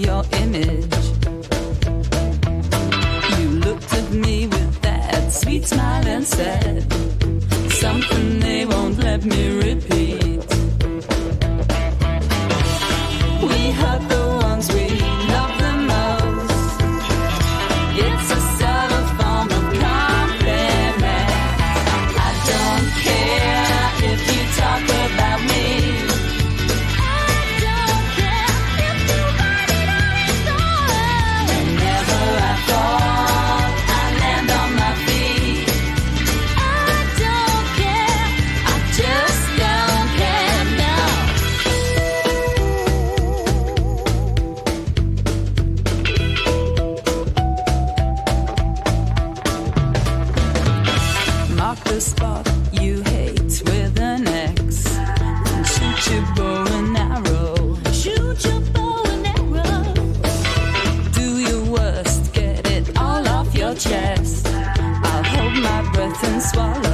your image. You looked at me with that sweet smile and said, Something they won't let me repeat. Chest. I'll hold my breath and swallow.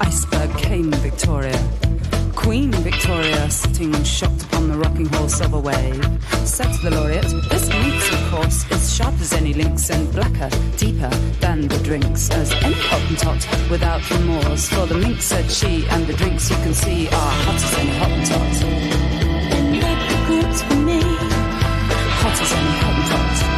Iceberg came Victoria. Queen Victoria, sitting shocked upon the rocking horse of a wave, said to the laureate, This minx, of course, is sharp as any lynx and blacker, deeper than the drinks, as any hottentot without remorse. For the minx, said she, and the drinks you can see are hot as any hottentot. Then make the for me, hot as any hottentot,